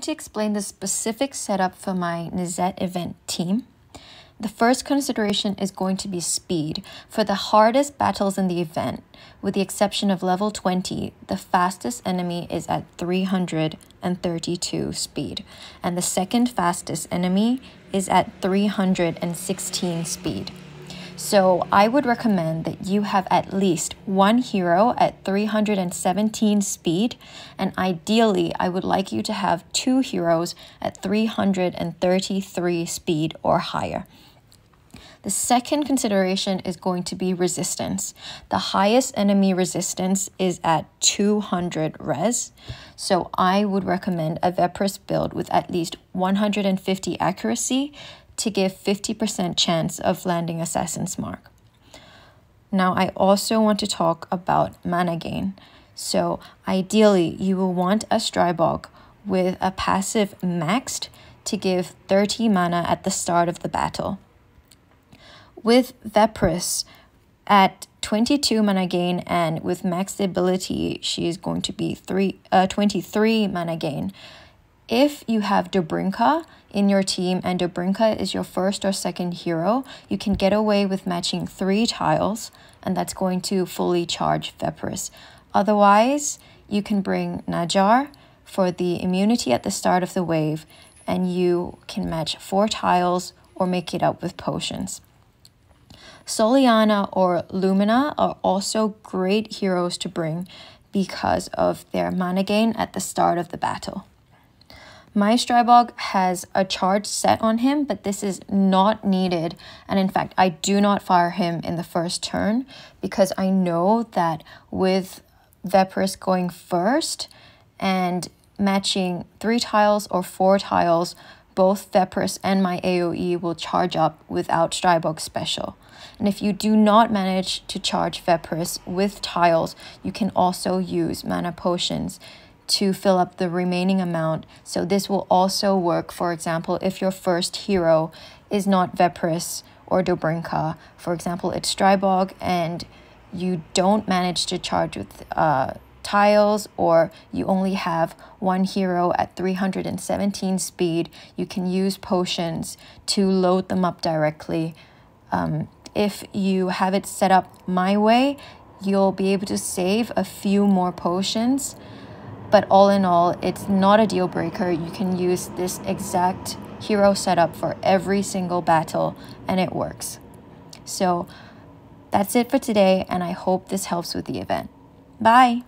to explain the specific setup for my Nyzette event team. The first consideration is going to be speed. For the hardest battles in the event, with the exception of level 20, the fastest enemy is at 332 speed, and the second fastest enemy is at 316 speed. So I would recommend that you have at least one hero at 317 speed, and ideally, I would like you to have two heroes at 333 speed or higher. The second consideration is going to be resistance. The highest enemy resistance is at 200 res. So I would recommend a Vepris build with at least 150 accuracy to give 50% chance of landing Assassin's Mark. Now, I also want to talk about mana gain. So, ideally, you will want a Strybog with a passive maxed to give 30 mana at the start of the battle. With Vepris at 22 mana gain and with maxed ability, she is going to be three, uh, 23 mana gain. If you have Dobrinka in your team and Dobrinka is your first or second hero, you can get away with matching three tiles, and that's going to fully charge Vepris. Otherwise, you can bring Najar for the immunity at the start of the wave, and you can match four tiles or make it up with potions. Soliana or Lumina are also great heroes to bring because of their mana gain at the start of the battle. My Strybog has a charge set on him, but this is not needed. And in fact, I do not fire him in the first turn because I know that with Vepris going first and matching three tiles or four tiles, both Vepris and my AoE will charge up without Strybog special. And if you do not manage to charge Vepris with tiles, you can also use mana potions to fill up the remaining amount. So this will also work, for example, if your first hero is not Vepris or Dobrinka. For example, it's Strybog and you don't manage to charge with uh, tiles or you only have one hero at 317 speed, you can use potions to load them up directly. Um, if you have it set up my way, you'll be able to save a few more potions but all in all, it's not a deal breaker. You can use this exact hero setup for every single battle and it works. So that's it for today, and I hope this helps with the event. Bye!